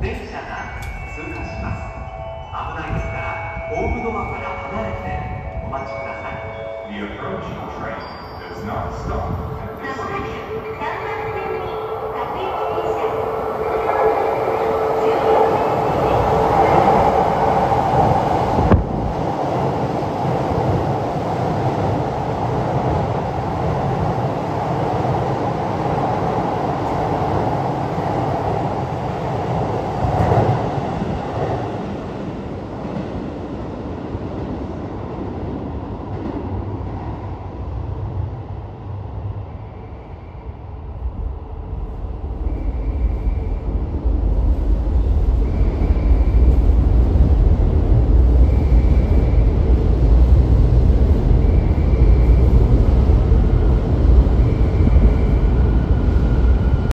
電車が通過します。危ないですからホームドアから離れてお待ちください。Approaching train does not stop.